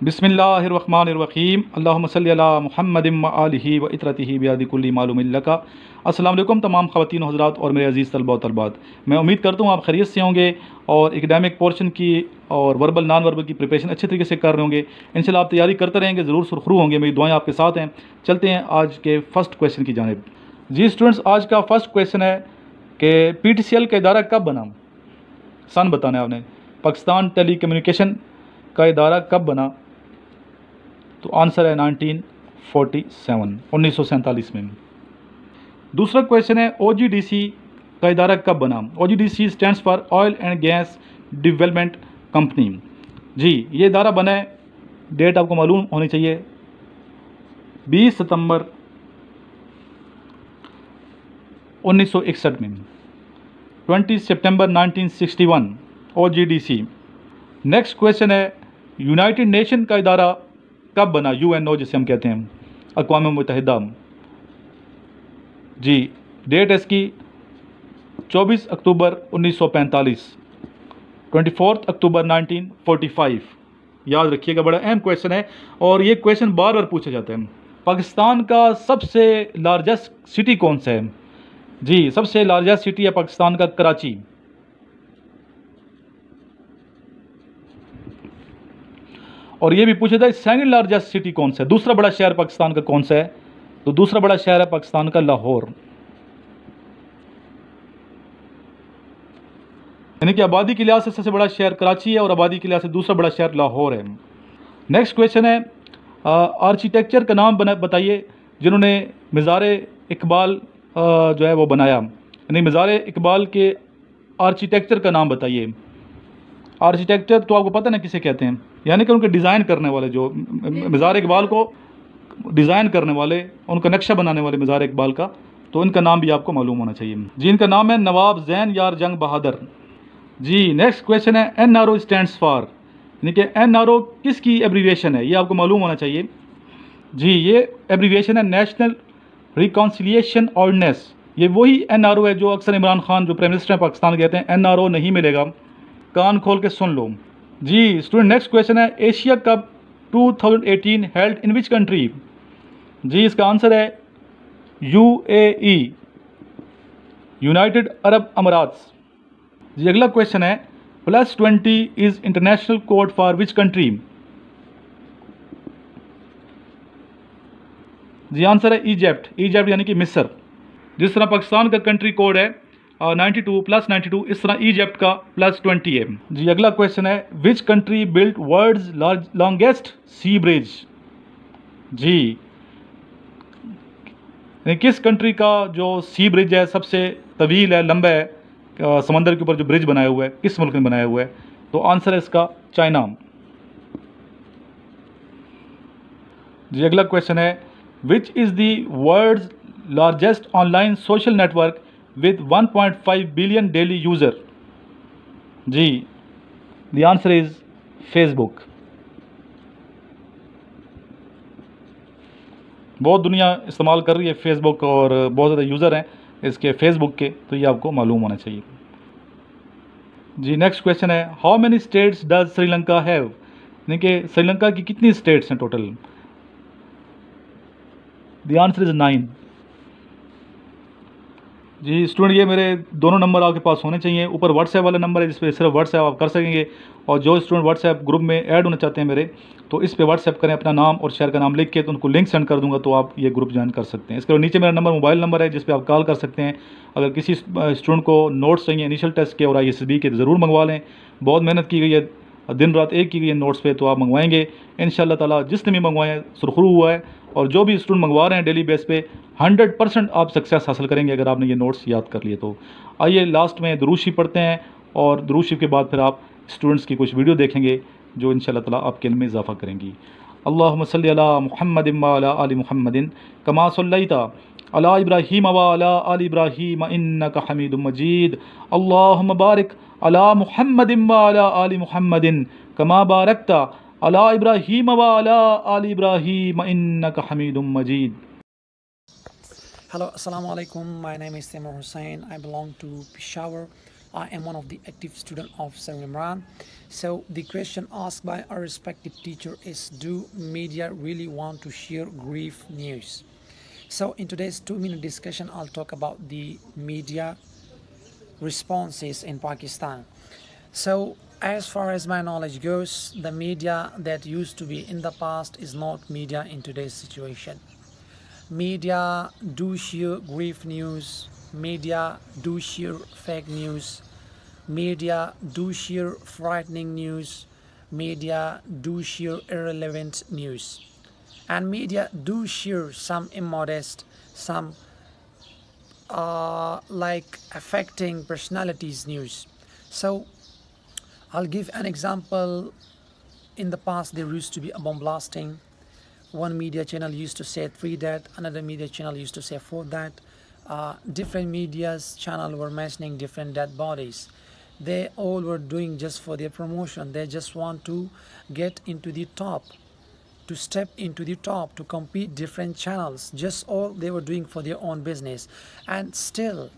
बिस्मिल्लाहिर्रहमानिर्रहीम। अल्लाहुम्मा सल्ली अला मुहम्मदिम व इतरती व इतरतिहि बियादि कुल्ली मालूम लका अस्सलाम तमाम ख़वातीन हज़रात और मेरे अज़ीज़ तलबा तलबात। मैं उम्मीद करता हूँ आप खैरियत से होंगे और एकेडमिक पोर्शन की और वर्बल नॉन वर्बल की प्रिपरेशन अच्छे तरीके से कर रहे होंगे। इंशाल्लाह आप तैयारी करते रहेंगे, ज़रूर सुरखरू होंगे। मेरी दुआएँ आपके साथ हैं। चलते हैं आज के फ़र्स्ट क्वेश्चन की जानब। जी स्टूडेंट्स आज का फ़र्स्ट क्वेश्चन है कि पी टी सी एल का इदारा कब बना? सन बताना है आपने। पाकिस्तान टेली कम्युनिकेशन का इदारा कब बना? तो आंसर है 1947 उन्नीस सौ सैंतालीस में। दूसरा क्वेश्चन है ओ जी डी सी का इदारा कब बना? O G D C stand for oil and gas development company जी, ये इदारा बना है डेट आपको मालूम होनी चाहिए 20 सितंबर 1961 में। 20 सितंबर 1961 O G D C next question है यूनाइटेड नेशन का इदारा कब बना? यू एन ओ जिसे हम कहते हैं। अकवा मुतहदा जी, डेट है इसकी 24 अक्टूबर 1945 24 अक्टूबर 1945 याद रखिएगा, बड़ा अहम क्वेश्चन है और ये क्वेश्चन बार बार पूछा जाता है। पाकिस्तान का सबसे लार्जेस्ट सिटी कौन सा है? जी, सबसे लार्जेस्ट सिटी है पाकिस्तान का कराची। और ये भी पूछा था सेकेंड लार्जेस्ट सिटी कौन सा है? दूसरा बड़ा शहर पाकिस्तान का कौन सा है? तो दूसरा बड़ा शहर है पाकिस्तान का लाहौर। यानी कि आबादी के लिहाज से सबसे बड़ा शहर कराची है और आबादी के लिहाज से दूसरा बड़ा शहर लाहौर है। नेक्स्ट क्वेश्चन है आर्किटेक्चर का नाम बना, बताइए, जिन्होंने मज़ार इकबाल जो है वो बनाया। यानी मज़ार इकबाल के आर्किटेक्चर का नाम बताइए। आर्किटेक्चर तो आपको पता ना किसे कहते हैं? यानी कि उनके डिज़ाइन करने वाले जो मज़ार इकबाल को डिज़ाइन करने वाले, उनका नक्शा बनाने वाले मज़ार इकबाल का तो इनका नाम भी आपको मालूम होना चाहिए। जी, इनका नाम है नवाब जैन यार जंग बहादुर। जी नेक्स्ट क्वेश्चन है N R O stand for यानी कि एन आर ओ किसकी एब्रीवेशन है? ये आपको मालूम होना चाहिए। जी, ये एब्रीवेशन है नेशनल रिकॉन्सिलिएशन ऑर्डनेस ये वही एन आर ओ है जो अक्सर इमरान खान, जो प्राइम मिनिस्टर हैं, पाकिस्तान कहते हैं एन आर ओ नहीं मिलेगा। कान खोल के सुन लो। जी स्टूडेंट नेक्स्ट क्वेश्चन है Asia cup 2018 held in which country जी, इसका आंसर है U A E United Arab अमारात जी, अगला क्वेश्चन है plus twenty is international code for which country ji answer है इजिप्ट इजिप्ट यानी कि मिस्र. जिस तरह पाकिस्तान का कंट्री कोड है ninety two plus ninety two इस तरह इजिप्ट का प्लस ट्वेंटी है। जी, अगला क्वेश्चन है which country built world longest sea bridge जी। किस कंट्री का जो सी ब्रिज है, सबसे तवील है, लंबा है समंदर के ऊपर जो ब्रिज बनाया हुआ है, किस मुल्क ने बनाया हुआ है? तो आंसर है इसका चाइना जी, अगला क्वेश्चन है which is the world's largest online social network with 1.5 billion daily user. जी, the answer is Facebook. बहुत दुनिया इस्तेमाल कर रही है फेसबुक और बहुत ज़्यादा यूज़र हैं इसके फेसबुक के तो ये आपको मालूम होना चाहिए। जी नेक्स्ट क्वेश्चन है how many states does Sri Lanka have यानी कि श्रीलंका की कितनी स्टेट्स हैं total the answer is nine ji student ये मेरे दोनों नंबर आपके पास होने चाहिए। ऊपर व्हाट्सएप वाला नंबर है जिस पर सिर्फ़ व्हाट्सएप आप कर सकेंगे। और जो स्टूडेंट व्हाट्सएप ग्रुप में ऐड होना चाहते हैं मेरे तो इस पर व्हाट्सएप करें अपना नाम और शहर का नाम लिख के तो उनको लिंक सेंड कर दूँगा तो आप ये ग्रुप ज्वाइन कर सकते हैं। इसके नीचे मेरा नंबर मोबाइल नंबर है जिस पर आप कॉल कर सकते हैं। अगर किसी स्टूडेंट को नोट्स चाहिए इनिशियल टेस्ट के और आईएसबी के ज़रूर मंगवा लें। बहुत मेहनत की गई है, दिन रात एक की गई है नोट्स पे तो आप मंगवाएँगे। इन ताला जिसने भी मंगवाएँ, सुरखरू हुआ है और जो भी स्टूडेंट मंगवा रहे हैं डेली बेस पे 100 परसेंट आप सक्सेस हासिल करेंगे अगर आपने ये नोट्स याद कर लिए तो। आइए लास्ट में दरूशी पढ़ते हैं और दरूशी के बाद फिर आप स्टूडेंट्स की कुछ वीडियो देखेंगे, जो इन ताला आपके इल्म में इजाफा करेंगी। अल्लाह सल महमद आल महमदिन कमा सल्लैता अला इब्राहीम वाला आल इब्राहीम हमीद मजीद। अल्लाह मुबारक अला मुहम्मद वाला आल मुहम्मदिन, कमा बारकता আলা ইব্রাহিম বা আলা আল Ibrahim Hello, Assalamu alaikum. My name is Timur Hussain. I belong to Peshawar. I am one of the active students of Sarun Imran. So the question asked by our respective teacher is do media really want to share grief news? So in today's two-minute discussion, I'll talk about the media responses in Pakistan. So as far as my knowledge goes, the media that used to be in the past is not media in today's situation. Media do share grief news, media do share fake news, media do share frightening news, media do share irrelevant news, and media do share some immodest, some uh, like affecting personalities news. So I'll give an example. In the past, there used to be a bomb blasting. One media channel used to say three dead, another media channel used to say four dead. Uh, different media's channel were mentioning different dead bodies. They all were doing just for their promotion. They just want to get into the top, to step into the top, to compete different channels. Just all they were doing for their own business. And still,